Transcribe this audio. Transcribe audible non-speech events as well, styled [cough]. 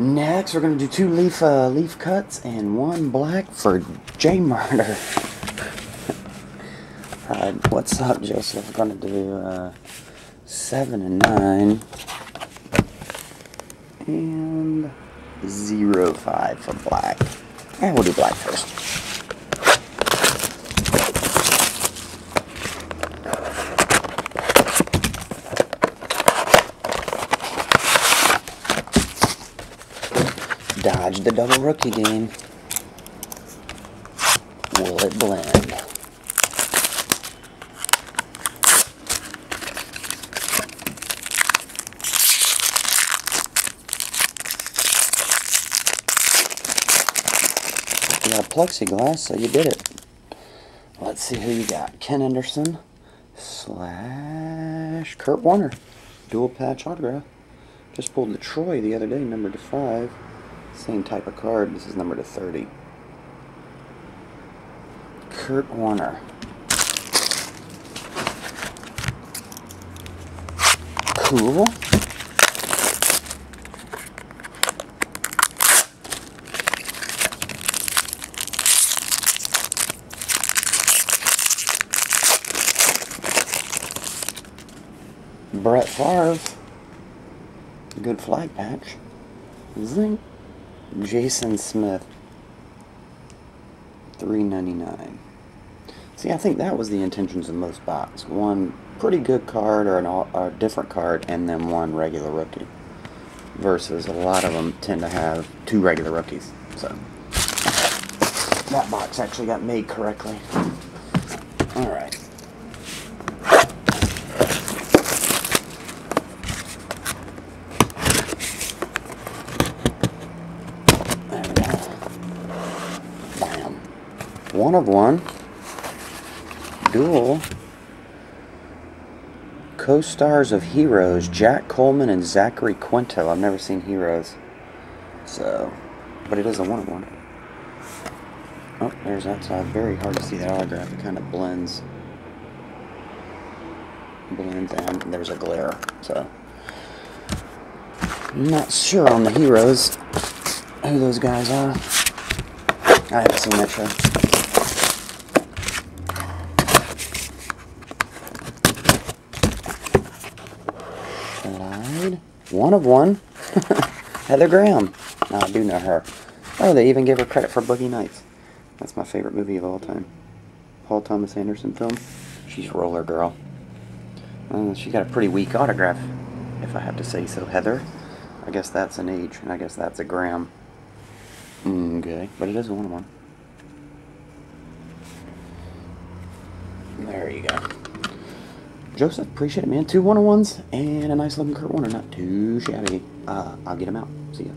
Next, we're going to do two leaf uh, leaf cuts and one black for J Murder. [laughs] Alright, what's up, Joseph? We're going to do uh, seven and nine. And zero five for black. And we'll do black first. Dodge the double rookie game. Will it blend? You got plexiglass, so you did it. Let's see who you got. Ken Anderson slash Kurt Warner. Dual patch autograph. Just pulled the Troy the other day, number to 5. Same type of card. This is number to 30. Kurt Warner. Cool. Brett Favre. Good flag patch. Zing. Jason Smith. Three ninety nine. See, I think that was the intentions of most box. One pretty good card or an all, a different card, and then one regular rookie. Versus a lot of them tend to have two regular rookies. So that box actually got made correctly. All right. There we go. Bam. One of one. Dual. Co-stars of Heroes, Jack Coleman and Zachary Quinto. I've never seen Heroes. So, but it is a one of one. Oh, there's that side. Very hard to see that autograph. It kind of blends. Blends and there's a glare. So, I'm not sure on the Heroes who those guys are. I haven't seen that show. One of one. [laughs] Heather Graham. I do know her. Oh, they even give her credit for Boogie Nights. That's my favorite movie of all time. Paul Thomas Anderson film. She's Roller Girl. Uh, she got a pretty weak autograph, if I have to say so. Heather. I guess that's an H, and I guess that's a Graham. Okay, but it is a one of one. There you go. Joseph, appreciate it, man. Two one on ones and a nice looking Kurt Warner. Not too shabby. Uh, I'll get him out. See ya.